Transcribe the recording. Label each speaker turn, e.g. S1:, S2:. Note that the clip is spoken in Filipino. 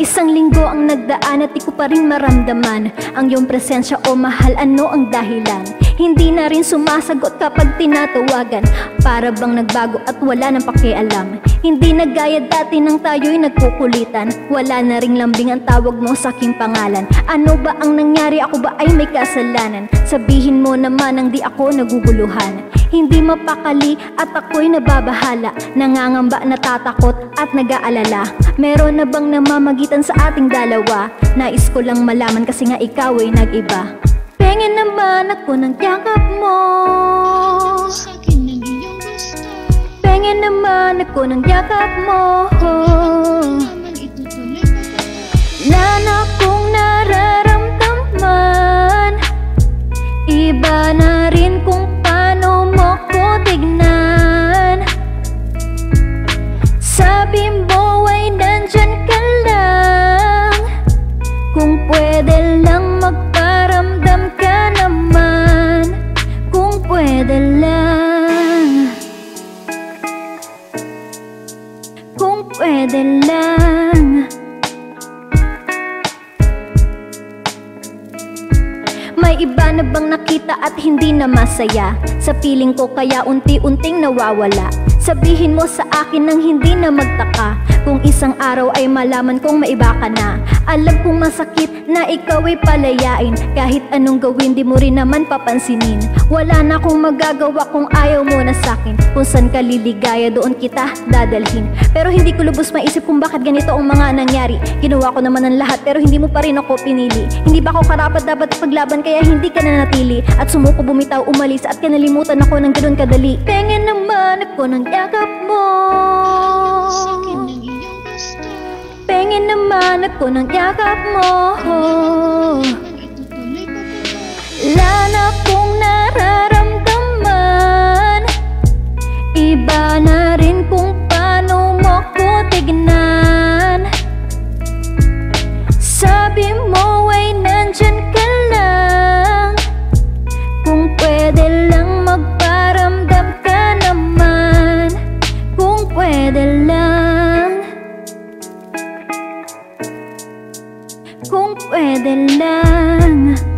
S1: Isang linggo ang nagdaan at di ko pa rin maramdaman Ang iyong presensya o mahal. Ano ang dahilan? Hindi na rin sumasagot kapag tinatawagan. Para bang nagbago at wala nang pakialam. Hindi na gaya dati nang tayo'y nagkukulitan. Wala na ring lambing ang tawag mo sa aking pangalan. Ano ba ang nangyari? Ako ba ay may kasalanan? Sabihin mo naman ang di ako naguguluhan Hindi mapakali at ako'y nababahala. Nangangamba, natatakot at nag-aalala. Meron na bang namamagitan sa ating dalawa? Nais ko lang malaman kasi nga ikaw ay nag-iba. Pengen naman ako ng yakap mo. Pengen naman ako ng yakap mo. Na Sabi mo ay nandyan ka lang. Kung pwede lang magparamdam ka naman. Kung pwede lang. Kung pwede lang. May iba na bang nakita at hindi na masaya? Sa piling ko kaya unti-unting nawawala Sabihin mo sa akin nang hindi na magtaka. Kung isang araw ay malaman kong maiba ka na. Alam kong masakit na ikaw ay palayain. Kahit anong gawin di mo rin naman papansinin. Wala na akong magagawa kung ayaw mo na sakin. Kung saan ka liligaya doon kita dadalhin. Pero hindi ko lubos maisip kung bakit ganito ang mga nangyari. Ginawa ko naman ang lahat pero hindi mo pa rin ako pinili. Hindi ba ako karapat dapat paglaban kaya hindi ka na natili At sumuko bumitaw umalis at kanalimutan ako ng ganun kadali. Pengen naman ako ng yakap mo. Pengen naman ako ng yakap mo.
S2: Naman
S1: Pwede lang.